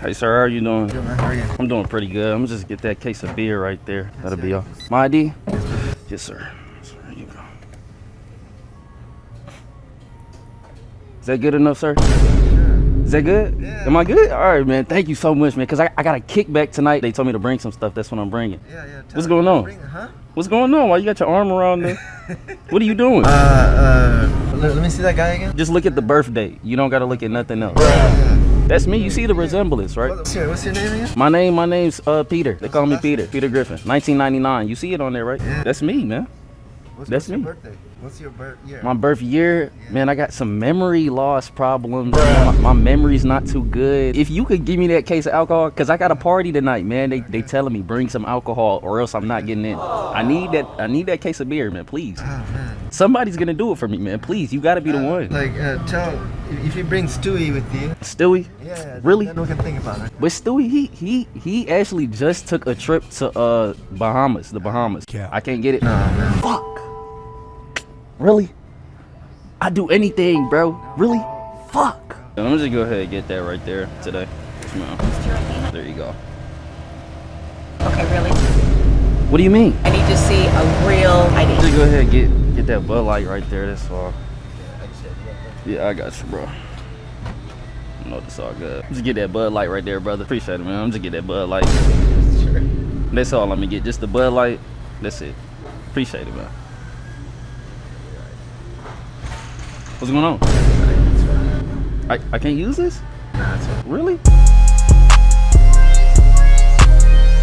Hey, sir, how are you doing? Good, man. How are you? I'm doing pretty good. I'm just get that case of beer right there. That'll be all. My ID? Yes, sir. Yes, sir. Here you go. Is that good enough, sir? Is that good? Yeah. Am I good? All right, man. Thank you so much, man. Cause I, I got a kickback tonight. They told me to bring some stuff. That's what I'm bringing. Yeah, yeah. What's going on? Bring, huh? What's going on? Why you got your arm around there? what are you doing? Uh, uh, let, let me see that guy again. Just look at the birthday. You don't gotta look at nothing else. Yeah. That's me. You see the resemblance, right? What's your, what's your name again? My name, my name's uh Peter. They call me Peter. Peter Griffin. 1999. You see it on there, right? Yeah. That's me, man. What's, That's what's your me. birthday? What's your birth year? My birth year, man, I got some memory loss problems. My, my memory's not too good. If you could give me that case of alcohol, cause I got a party tonight, man. They they telling me bring some alcohol or else I'm not getting in. I need that I need that case of beer, man. Please. oh man. Somebody's gonna do it for me, man. Please, you gotta be the one. Like, uh, tell if- if you bring Stewie with you. Stewie, Yeah. Really? Then we can think about it. but Stewie, he he he actually just took a trip to uh Bahamas, the Bahamas. Yeah. I can't get it. No man. Fuck. Really? I do anything, bro. Really? Fuck. Let me just go ahead and get that right there today. There you go. Okay, really? What do you mean? I need to see a real ID. Just go ahead and get get that Bud Light right there. That's all. Yeah, I got you, bro. No, that's all good. Just get that Bud Light right there, brother. Appreciate it, man. I'm just get that Bud Light. That's all I'm gonna get. Just the Bud Light. That's it. Appreciate it, man. What's going on? I, I can't use this? Really?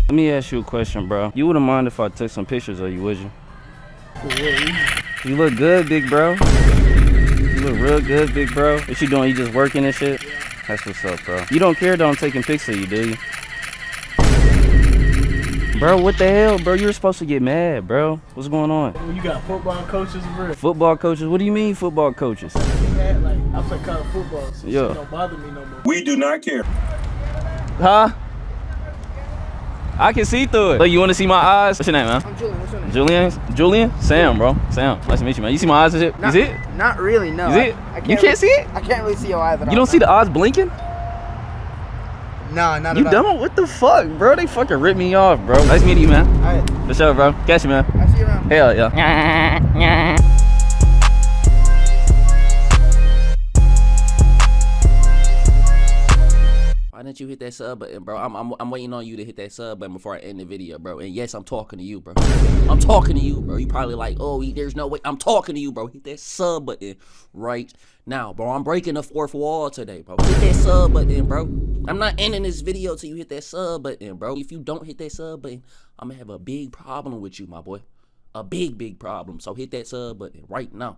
Let me ask you a question, bro. You wouldn't mind if I took some pictures of you, would you? You look good, big bro. You look real good, big bro. What you doing? You just working and shit? That's what's up, bro. You don't care though I'm taking pics of you, do you? Bro, what the hell, bro? You were supposed to get mad, bro. What's going on? You got football coaches, bro, Football coaches? What do you mean football coaches? you mad? Like I play college football, so Yeah. don't bother me no more. We do not care. Huh? I can see through it. Look, you want to see my eyes? What's your name, man? I'm Julian. What's your name? Julian? Julian? Sam, bro. Sam. Nice to meet you, man. You see my eyes and shit? You Not, see it? Not really. No. You see it? I, I You can't can't see it? I can't really see your eyes at all. You don't see the eyes blinking? No, not You at all. dumb? What the fuck, bro? They fucking ripped me off, bro. Nice meeting you, man. All right. For sure, bro. Catch you, man. I'll see you around. Hell yeah. you hit that sub button, bro? I'm, I'm, I'm waiting on you to hit that sub button before I end the video, bro. And yes, I'm talking to you, bro. I'm talking to you, bro. You probably like, oh, he- there's no way. I'm talking to you, bro. Hit that sub button right now, bro. I'm breaking the fourth wall today, bro. Hit that sub button, bro. I'm not ending this video till you hit that sub button, bro. If you don't hit that sub button, I'm gonna have a big problem with you, my boy. A big, big problem. So hit that sub button right now.